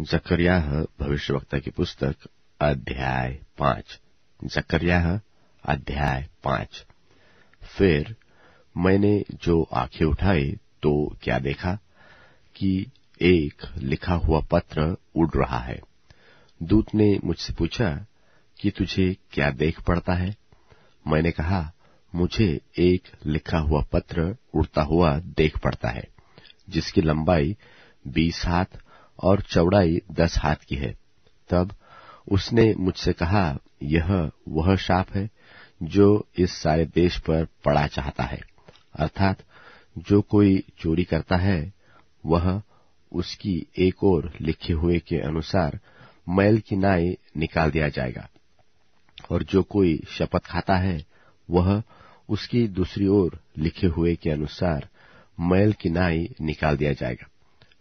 जकरियाह भविष्यवक्ता की पुस्तक, अध्याय पाँच। जकरियाह, अध्याय पाँच। फिर मैंने जो आँखें उठाई तो क्या देखा? कि एक लिखा हुआ पत्र उड़ रहा है। दूत ने मुझसे पूछा, कि तुझे क्या देख पड़ता है? मैंने कहा, मुझे एक लिखा हुआ पत्र उड़ता हुआ देख पड़ता है, जिसकी लंबाई बीस हाथ और चौड़ाई दस हाथ की है। तब उसने मुझसे कहा, यह वह शाप है जो इस सारे देश पर पड़ा चाहता है। अर्थात जो कोई चोरी करता है, वह उसकी एक ओर लिखे हुए के अनुसार मैल की नाई निकाल दिया जाएगा। और जो कोई शपथ खाता है, वह उसकी दूसरी ओर लिखे हुए के अनुसार मैल की नाई निकाल दिया जाएगा।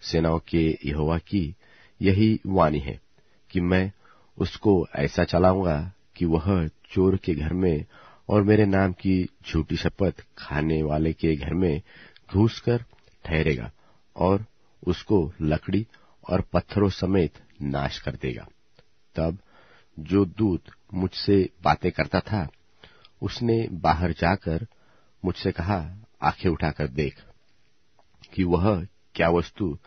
सेनाओं के यहोवा की यही वाणी है कि मैं उसको ऐसा चलाऊँगा कि वह चोर के घर में और मेरे नाम की झूठी शपथ खाने वाले के घर में घुस कर ठहरेगा और उसको लकड़ी और पत्थरों समेत नाश कर देगा। तब जो दूत मुझसे बातें करता था, उसने बाहर जाकर मुझसे कहा, आँखें उठाकर देख कि वह क्या वस्तु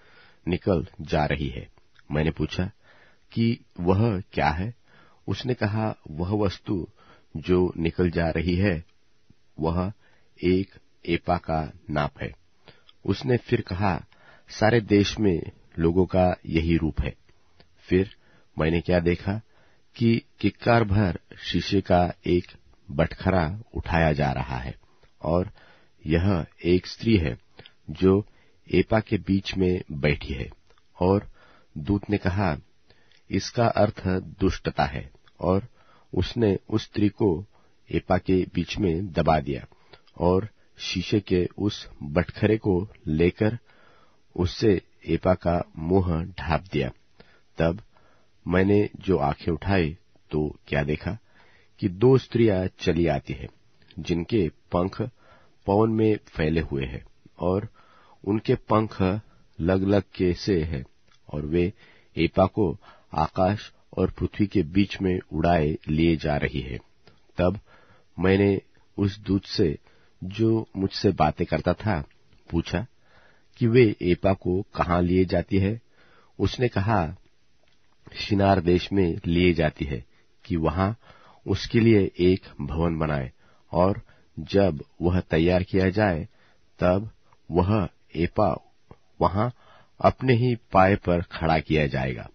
निकल जा रही है? मैंने पूछा, कि वह क्या है? उसने कहा, वह वस्तु जो निकल जा रही है, वह एक एपा का नाप है। उसने फिर कहा, सारे देश में लोगों का यही रूप है। फिर मैंने क्या देखा, कि किक्कार भर शीशे का एक बटखरा उठाया जा रहा है और यह एक स्त्री है, जो एपा के बीच में बैठी है और दूत ने कहा, इसका अर्थ दुष्टता है और उसने उस स्त्री को एपा के बीच में दबा दिया और शीशे के उस बटखरे को लेकर उससे एपा का मुँह ढाप दिया। तब मैंने जो आँखें उठाई तो क्या देखा कि दो स्त्रियाँ चली आती है, जिनके पंख पवन में फैले हुए हैं और उनके पंख लग लग के से है और वे एपा को आकाश और पृथ्वी के बीच में उड़ाए लिए जा रही है। तब मैंने उस दूत से, जो मुझसे बातें करता था, पूछा कि वे एपा को कहाँ लिए जाती है? उसने कहा, शिनार देश में लिए जाती है कि वहाँ उसके लिए एक भवन बनाए और जब वह तैयार किया जाए, तब वह एपा वहाँ अपने ही पाए पर खड़ा किया जाएगा।